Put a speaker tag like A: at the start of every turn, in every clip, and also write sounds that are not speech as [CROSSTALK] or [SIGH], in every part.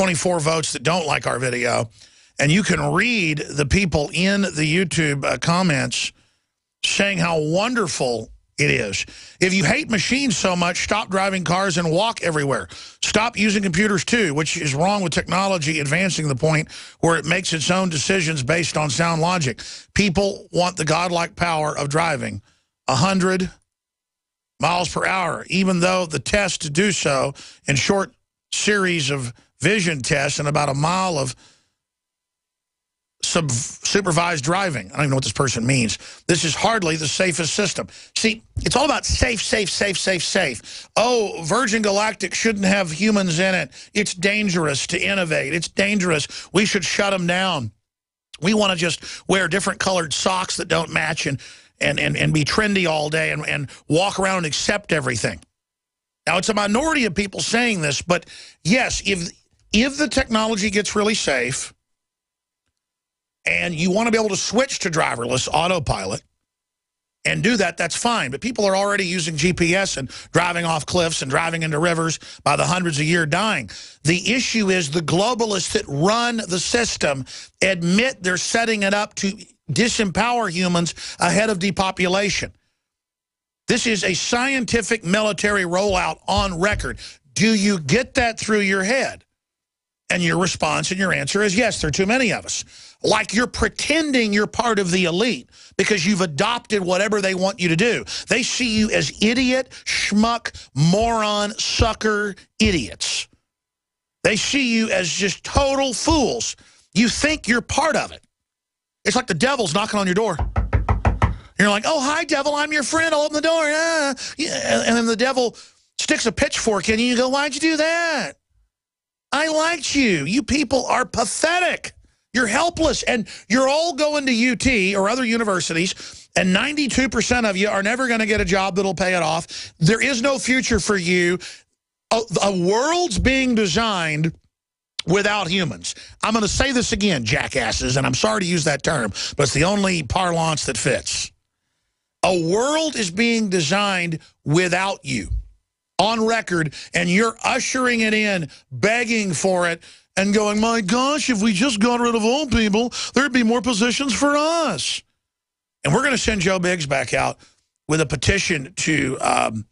A: 24 votes that don't like our video. And you can read the people in the YouTube uh, comments saying how wonderful it is. If you hate machines so much, stop driving cars and walk everywhere. Stop using computers too, which is wrong with technology advancing the point where it makes its own decisions based on sound logic. People want the godlike power of driving 100 miles per hour, even though the test to do so in short series of vision test and about a mile of sub supervised driving. I don't even know what this person means. This is hardly the safest system. See, it's all about safe, safe, safe, safe, safe. Oh, Virgin Galactic shouldn't have humans in it. It's dangerous to innovate. It's dangerous. We should shut them down. We want to just wear different colored socks that don't match and, and, and, and be trendy all day and, and walk around and accept everything. Now, it's a minority of people saying this, but yes, if, if the technology gets really safe, and you want to be able to switch to driverless autopilot and do that, that's fine. But people are already using GPS and driving off cliffs and driving into rivers by the hundreds a year dying. The issue is the globalists that run the system admit they're setting it up to disempower humans ahead of depopulation. This is a scientific military rollout on record. Do you get that through your head? And your response and your answer is yes, there are too many of us like you're pretending you're part of the elite because you've adopted whatever they want you to do. They see you as idiot, schmuck, moron, sucker idiots. They see you as just total fools. You think you're part of it. It's like the devil's knocking on your door. You're like, oh, hi, devil, I'm your friend. I'll open the door. Yeah. And then the devil sticks a pitchfork in you. You go, why'd you do that? I liked you. You people are pathetic. You're helpless, and you're all going to UT or other universities, and 92% of you are never going to get a job that'll pay it off. There is no future for you. A, a world's being designed without humans. I'm going to say this again, jackasses, and I'm sorry to use that term, but it's the only parlance that fits. A world is being designed without you on record, and you're ushering it in, begging for it, and going, my gosh, if we just got rid of old people, there'd be more positions for us. And we're going to send Joe Biggs back out with a petition to um,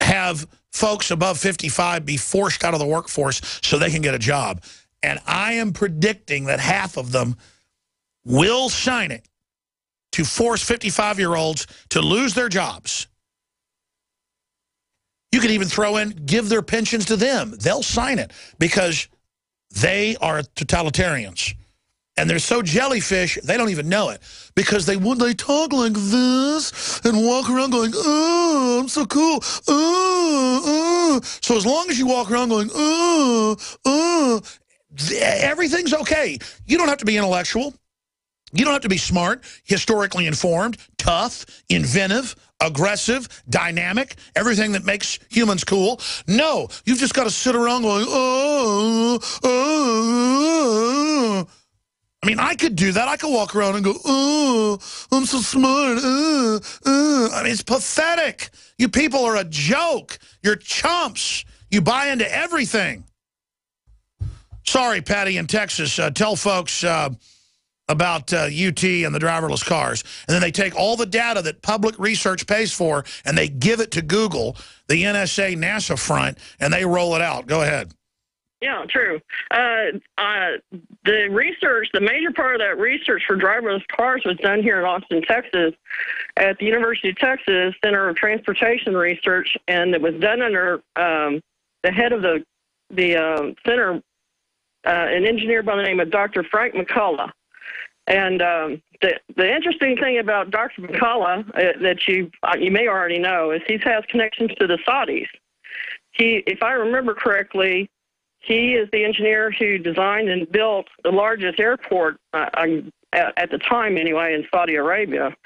A: have folks above 55 be forced out of the workforce so they can get a job. And I am predicting that half of them will sign it to force 55-year-olds to lose their jobs you could even throw in, give their pensions to them. They'll sign it because they are totalitarians. And they're so jellyfish, they don't even know it. Because they would they talk like this and walk around going, oh, I'm so cool. Oh, oh. So as long as you walk around going, oh, oh, everything's okay. You don't have to be intellectual. You don't have to be smart, historically informed, tough, inventive, aggressive, dynamic, everything that makes humans cool. No, you've just got to sit around going, oh, oh. I mean, I could do that. I could walk around and go, oh, I'm so smart. Oh, oh. I mean, it's pathetic. You people are a joke. You're chumps. You buy into everything. Sorry, Patty in Texas. Uh, tell folks... Uh, about uh, UT and the driverless cars. And then they take all the data that public research pays for and they give it to Google, the NSA NASA front, and they roll it out. Go ahead.
B: Yeah, true. Uh, uh, the research, the major part of that research for driverless cars was done here in Austin, Texas, at the University of Texas Center of Transportation Research, and it was done under um, the head of the the um, center, uh, an engineer by the name of Dr. Frank McCullough. And um, the the interesting thing about Dr. McCullough uh, that you uh, you may already know is he has connections to the Saudis. He, if I remember correctly, he is the engineer who designed and built the largest airport uh, at, at the time, anyway, in Saudi Arabia.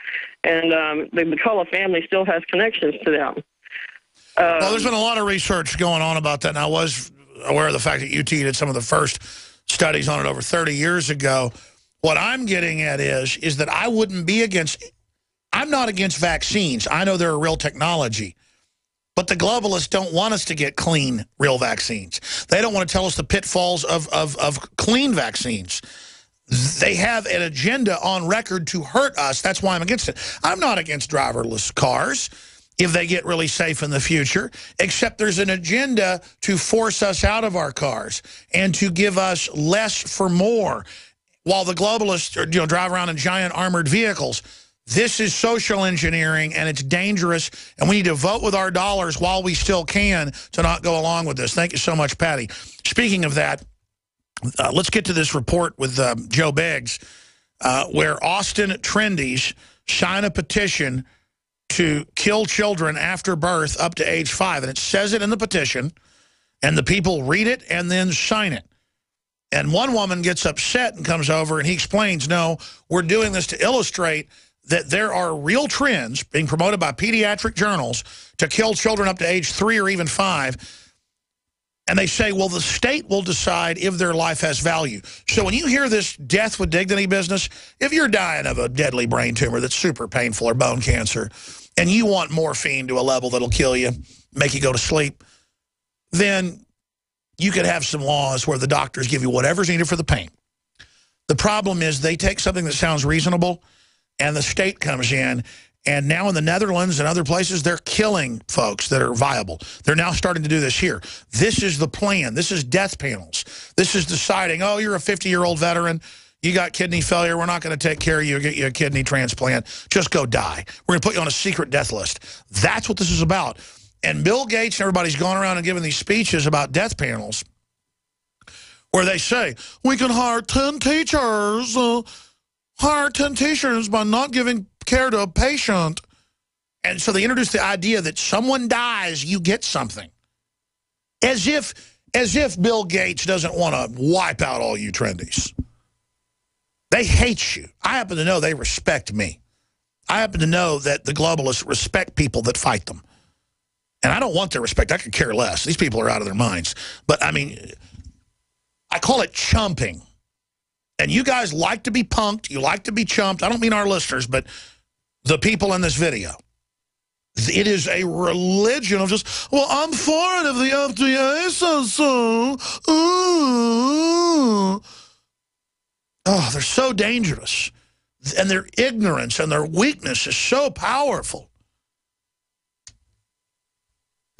B: And um, the McCullough family still has connections to them.
A: Um, well, there's been a lot of research going on about that, and I was aware of the fact that UT did some of the first studies on it over 30 years ago. What I'm getting at is, is that I wouldn't be against, I'm not against vaccines. I know they're a real technology. But the globalists don't want us to get clean, real vaccines. They don't want to tell us the pitfalls of, of, of clean vaccines. They have an agenda on record to hurt us. That's why I'm against it. I'm not against driverless cars if they get really safe in the future, except there's an agenda to force us out of our cars and to give us less for more while the globalists you know, drive around in giant armored vehicles. This is social engineering, and it's dangerous, and we need to vote with our dollars while we still can to not go along with this. Thank you so much, Patty. Speaking of that, uh, let's get to this report with uh, Joe Biggs, uh, where Austin Trendies sign a petition to kill children after birth up to age five. And it says it in the petition, and the people read it and then sign it. And one woman gets upset and comes over, and he explains, no, we're doing this to illustrate that there are real trends being promoted by pediatric journals to kill children up to age three or even five. And they say, well, the state will decide if their life has value. So when you hear this death with dignity business, if you're dying of a deadly brain tumor that's super painful or bone cancer, and you want morphine to a level that'll kill you, make you go to sleep, then you could have some laws where the doctors give you whatever's needed for the pain. The problem is they take something that sounds reasonable and the state comes in and now in the Netherlands and other places, they're killing folks that are viable. They're now starting to do this here. This is the plan. This is death panels. This is deciding, oh, you're a 50-year-old veteran. You got kidney failure. We're not going to take care of you get you a kidney transplant. Just go die. We're going to put you on a secret death list. That's what this is about. And Bill Gates and everybody's gone around and given these speeches about death panels where they say, we can hire 10 teachers, uh, hire 10 teachers by not giving care to a patient. And so they introduced the idea that someone dies, you get something. As if, as if Bill Gates doesn't want to wipe out all you trendies. They hate you. I happen to know they respect me. I happen to know that the globalists respect people that fight them. And I don't want their respect. I could care less. These people are out of their minds. But, I mean, I call it chumping. And you guys like to be punked. You like to be chumped. I don't mean our listeners, but the people in this video. It is a religion of just, well, I'm for it if the FDA says so. Ooh. Oh, they're so dangerous. And their ignorance and their weakness is so powerful.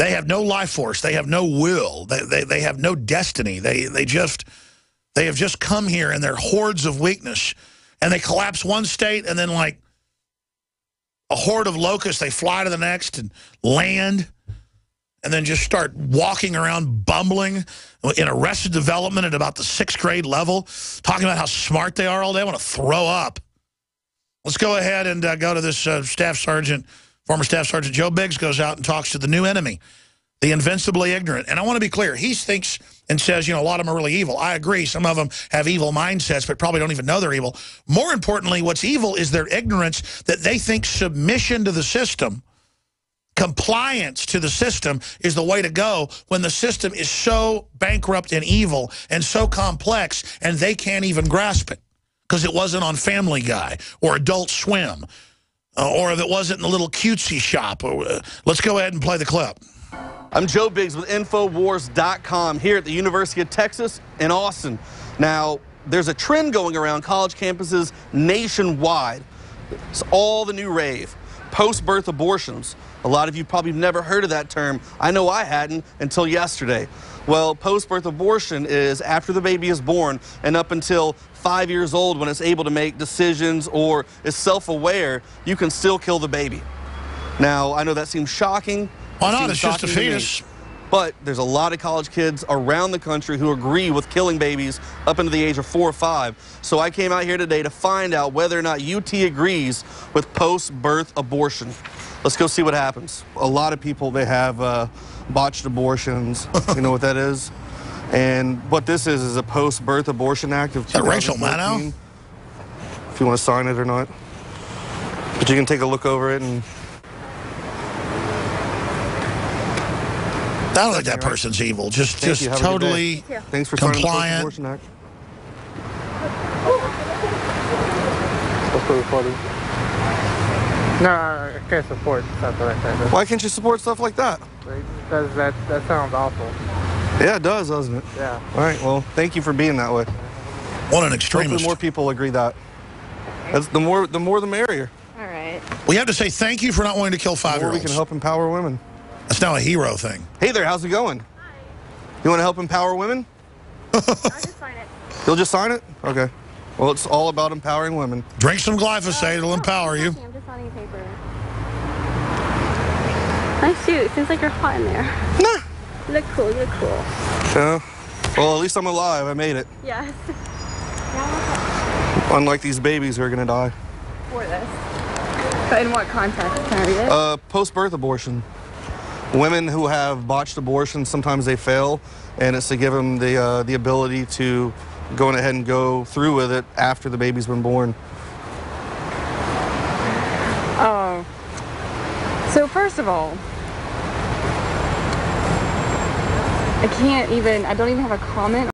A: They have no life force. They have no will. They, they, they have no destiny. They, they just, they have just come here and they're hordes of weakness. And they collapse one state and then like a horde of locusts, they fly to the next and land and then just start walking around bumbling in arrested development at about the sixth grade level, talking about how smart they are all day. I want to throw up. Let's go ahead and uh, go to this uh, Staff Sergeant, former Staff Sergeant Joe Biggs goes out and talks to the new enemy, the invincibly ignorant. And I want to be clear. He thinks and says, you know, a lot of them are really evil. I agree. Some of them have evil mindsets, but probably don't even know they're evil. More importantly, what's evil is their ignorance that they think submission to the system, compliance to the system is the way to go when the system is so bankrupt and evil and so complex and they can't even grasp it because it wasn't on Family Guy or Adult Swim uh, or if it wasn't in the little cutesy shop. Uh, let's go ahead and play the clip.
C: I'm Joe Biggs with Infowars.com here at the University of Texas in Austin. Now, there's a trend going around college campuses nationwide. It's all the new rave, post-birth abortions. A lot of you probably never heard of that term. I know I hadn't until yesterday. Well, post-birth abortion is after the baby is born and up until five years old when it's able to make decisions or is self-aware, you can still kill the baby. Now, I know that seems shocking,
A: why not? It's just a fetus.
C: But there's a lot of college kids around the country who agree with killing babies up into the age of four or five. So I came out here today to find out whether or not UT agrees with post-birth abortion. Let's go see what happens. A lot of people, they have uh, botched abortions. you know what that is? And what this is is a post-birth abortion act of
A: Rachel Maddow?
C: If you want to sign it or not. But you can take a look over it and
A: I don't think that person's evil. Just, Thank just totally
C: Thanks for
A: compliant.
C: Abortion Act.
D: No, I can't support stuff like that.
C: Why can't you support stuff like that?
D: Because that, that sounds awful.
C: Yeah, it does, doesn't it?
D: Yeah.
C: All right. Well, thank you for being that way.
A: What an
C: Hopefully,
A: extremist.
C: more people agree that. That's the more the more the merrier.
E: All right.
A: We have to say thank you for not wanting to kill
C: The more we
A: five-year-olds.
C: we can help empower women.
A: That's now a hero thing.
C: Hey there, how's it going? Hi. You want to help empower women? [LAUGHS]
E: I'll just sign it.
C: You'll just sign it? Okay. Well, it's all about empowering women.
A: Drink some glyphosate, it'll empower you.
E: I'm just signing paper. Nice suit. Seems like you're hot in there.
C: Nah.
E: You look cool. You look cool.
C: Yeah. Well, at least I'm alive. I made it.
E: Yes.
C: Unlike these babies who are gonna die.
E: For this. But in what context? Can I read it?
C: Uh, post-birth abortion. Women who have botched abortions, sometimes they fail, and it's to give them the uh, the ability to go ahead and go through with it after the baby's been born.
E: oh. So first of all, I can't even. I don't even have a comment